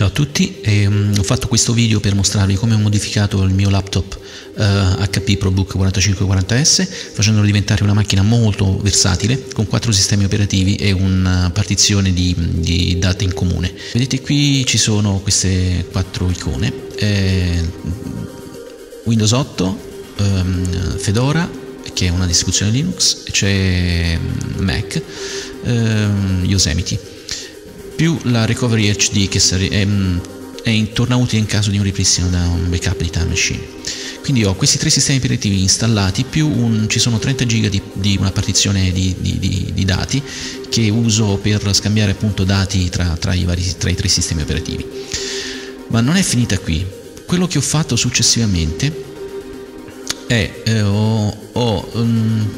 Ciao a tutti, e, um, ho fatto questo video per mostrarvi come ho modificato il mio laptop uh, HP ProBook 4540S facendolo diventare una macchina molto versatile con quattro sistemi operativi e una partizione di, di date in comune. Vedete qui ci sono queste quattro icone, eh, Windows 8, um, Fedora che è una distribuzione Linux, c'è mm, Mac, um, Yosemite più la recovery HD che è, mm, è intorno utile in caso di un ripristino da un backup di Time Machine. Quindi ho questi tre sistemi operativi installati, più un, ci sono 30 giga di, di una partizione di, di, di, dati che uso per scambiare appunto dati tra, tra, i vari, tra i tre sistemi operativi. Ma non è finita qui. Quello che ho fatto successivamente è eh, ho, ho um,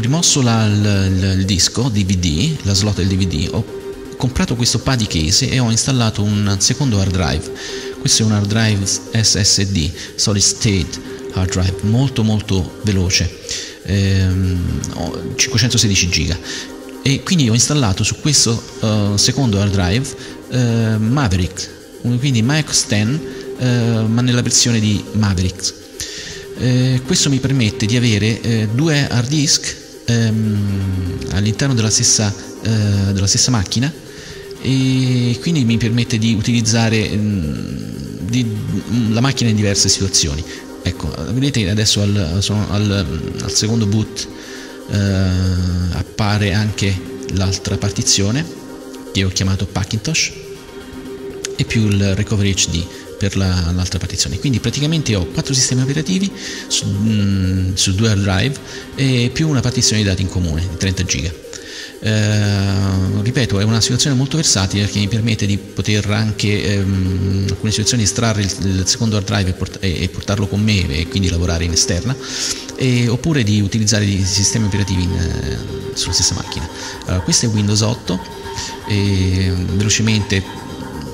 rimosso la, il, il disco DVD, la slot del DVD, ho comprato questo PADI case e ho installato un secondo hard drive. Questo è un hard drive SSD, Solid State Hard Drive, molto molto veloce, ehm, 516 giga. E quindi ho installato su questo uh, secondo hard drive uh, Maverick, quindi MacOS 10, uh, ma nella versione di Maverick. Eh, questo mi permette di avere eh, due hard disk ehm, all'interno della stessa, eh, della stessa macchina e quindi mi permette di utilizzare mm, di, la macchina in diverse situazioni. Ecco, vedete adesso al, al, al secondo boot eh, appare anche l'altra partizione che ho chiamato Packintosh e più il Recovery HD per la, l'altra partizione. Quindi praticamente ho quattro sistemi operativi su, mm, su due hard drive e più una partizione di dati in comune di 30 giga. Eh, ripeto, è una situazione molto versatile che mi permette di poter anche ehm, in alcune situazioni estrarre il, il secondo hard drive e, port- e, portarlo con me e quindi lavorare in esterna, e, oppure di utilizzare i sistemi operativi in, eh, sulla stessa macchina. Allora, questo è Windows 8 e velocemente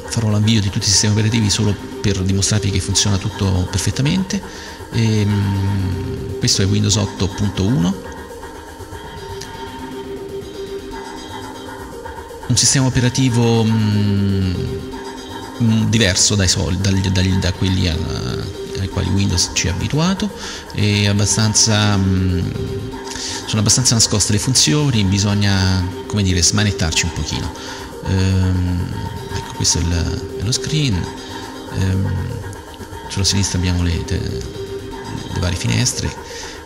farò l'avvio di tutti i sistemi operativi solo per dimostrarvi che funziona tutto perfettamente. E, ehm, questo è Windows 8.1 un sistema operativo mh, mm, mm, diverso dai soliti, dagli, dagli, da quelli ai quali Windows ci ha abituato e abbastanza, mh, mm, sono abbastanza nascoste le funzioni, bisogna come dire smanettarci un pochino. Ehm, ecco, questo è, il, è lo screen. Ehm, sulla sinistra abbiamo le, le, le varie finestre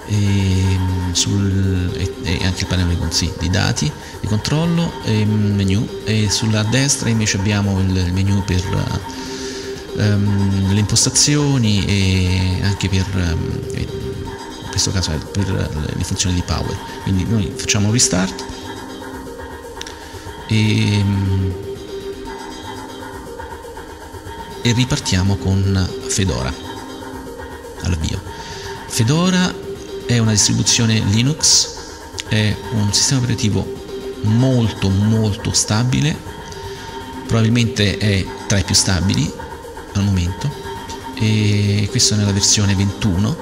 e, sul, e, e anche il pannello di, di dati di controllo e menu. E sulla destra invece abbiamo il menu per um, le impostazioni e anche per um, in questo caso per le funzioni di power. Quindi noi facciamo un restart. E, e ripartiamo con Fedora. All'avvio. Fedora è una distribuzione Linux, è un sistema operativo molto molto stabile, probabilmente è tra i più stabili al momento e questa è nella versione 21,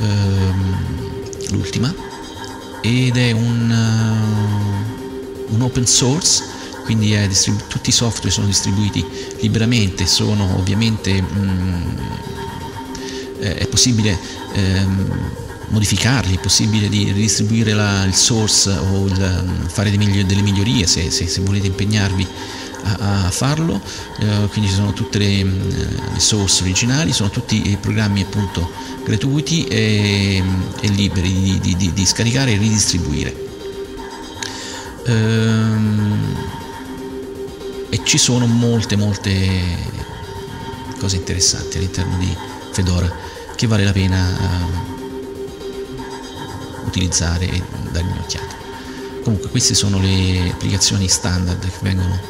ehm, l'ultima, ed è un, uh, un open source quindi distribu- tutti i software sono distribuiti liberamente, sono ovviamente mh, mm, è possibile ehm, modificarli, è possibile di ridistribuire la, il source o il, fare delle migliorie se, se, se volete impegnarvi a, a farlo, eh, quindi ci sono tutte le, le, source originali, sono tutti programmi appunto gratuiti e, e liberi di, di, di, di, scaricare e ridistribuire. Ehm, e ci sono molte molte cose interessanti all'interno di Fedora che vale la pena uh, utilizzare e dargli un'occhiata. Comunque queste sono le applicazioni standard che vengono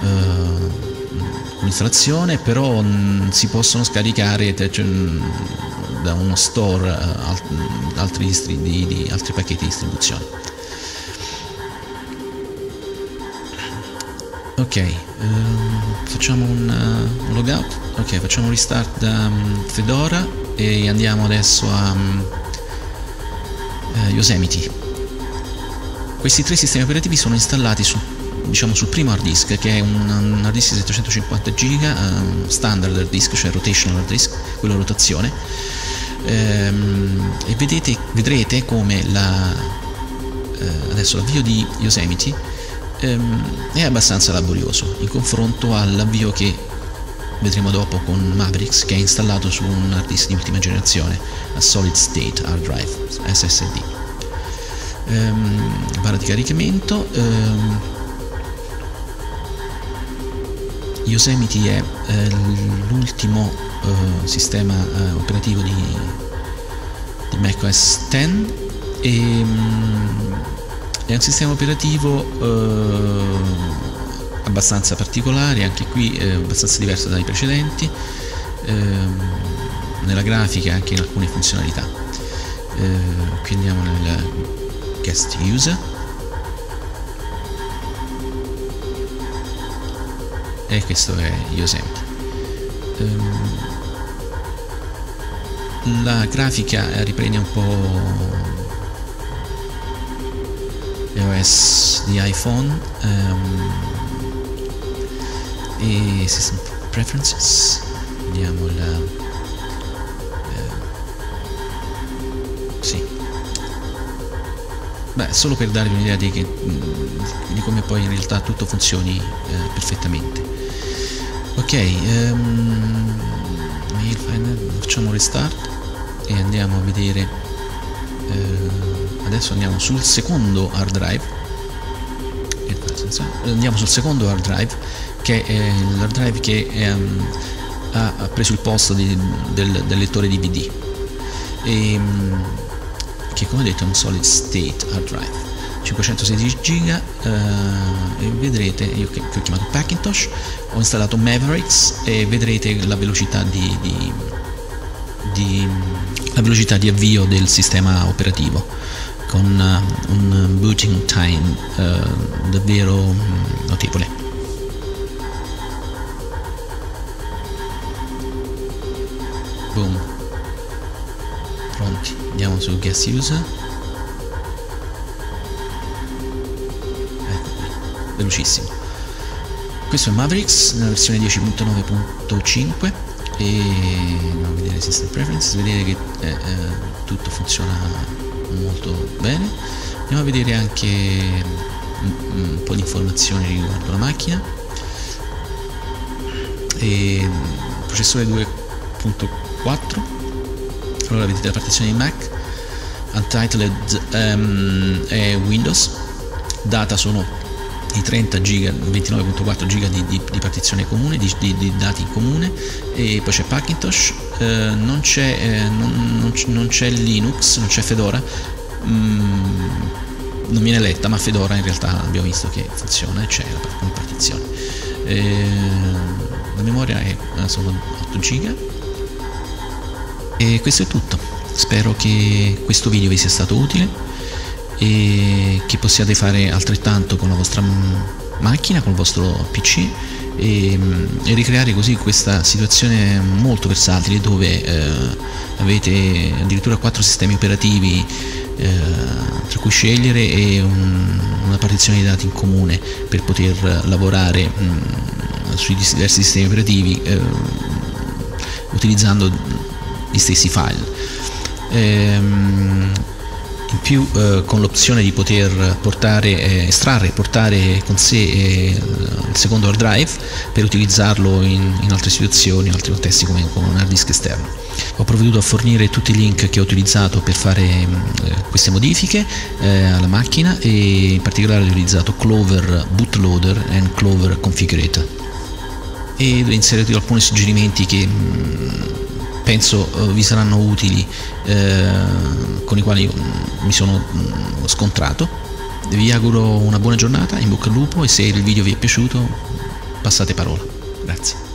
uh, con installazione, però mh, si possono scaricare cioè, mh, da uno store uh, alt, altri, di, di, altri pacchetti di distribuzione. Ok, uh, facciamo un, uh, logout, ok, facciamo un restart da um, Fedora e andiamo adesso a um, uh, Yosemite. Questi tre sistemi operativi sono installati su diciamo sul primo hard disk che è un, un hard disk di 750 giga um, standard hard disk cioè rotational hard disk quello a rotazione ehm, e vedete, vedrete come la, eh, adesso l'avvio di Yosemite ehm, è abbastanza laborioso in confronto all'avvio che vedremo dopo con Mavericks che è installato su un hard disk di ultima generazione a solid state hard drive SSD ehm, barra di caricamento ehm, Yosemite è eh, l'ultimo eh, sistema eh, operativo di, di macOS 10 e mm, è un sistema operativo eh, abbastanza particolare, anche qui eh, abbastanza diverso dai precedenti, ehm, nella grafica e anche in alcune funzionalità. Eh, qui andiamo nel guest user e questo è Yosemite. Um, la grafica riprende un po' iOS di iPhone um, e System Preferences vediamo la eh, beh solo per darvi un'idea di, di, come poi in realtà tutto funzioni eh, perfettamente. Ok um, facciamo restart e andiamo a vedere eh, adesso andiamo sul secondo hard drive andiamo sul secondo hard drive che è l'hard drive che um, ha preso il posto di, del, del, lettore DVD e, um, che come detto è un solid state hard drive. 516 giga uh, e vedrete io che, che, ho chiamato Packintosh ho installato Mavericks e vedrete la velocità di, di, di, la velocità di avvio del sistema operativo con uh, un booting time uh, davvero um, notevole. Boom. Pronti. Andiamo su guest user ecco velocissimo. Questo è Mavericks nella versione 10.9.5 e andiamo a vedere system preferences vedere che eh, eh, tutto funziona molto bene. Andiamo a vedere anche un, un po' di informazioni riguardo la macchina. E processore 2.4 4 allora vedete la partizione di Mac. Untitled um, è Windows. Data sono i 30 giga 29.4 giga di, di, di, partizione comune di, di, dati in comune. E poi c'è Packintosh eh, non, c'è, eh, non, non, non, c'è Linux non c'è Fedora. Mm, non viene letta ma Fedora in realtà abbiamo visto che funziona e c'è la come partizione eh, la memoria è, sono 8 giga. E questo è tutto. Spero che questo video vi sia stato utile e che possiate fare altrettanto con la vostra macchina, con il vostro PC e, e ricreare così questa situazione molto versatile dove eh, avete addirittura quattro sistemi operativi eh, tra cui scegliere e un, una partizione di dati in comune per poter lavorare mh, sui diversi sistemi operativi eh, utilizzando gli stessi file. Ehm, in più eh, con l'opzione di poter portare, eh, estrarre e portare con sé eh, il secondo hard drive per utilizzarlo in, in, altre situazioni, in altri contesti come con un hard disk esterno. Ho provveduto a fornire tutti i link che ho utilizzato per fare eh, queste modifiche eh, alla macchina e in particolare ho utilizzato Clover Bootloader e Clover Configurator e ho inserito alcuni suggerimenti che mm, penso eh, vi saranno utili eh, con i quali mm, mi sono mm, scontrato. Vi auguro una buona giornata, in bocca al lupo e se il video vi è piaciuto passate parola. Grazie.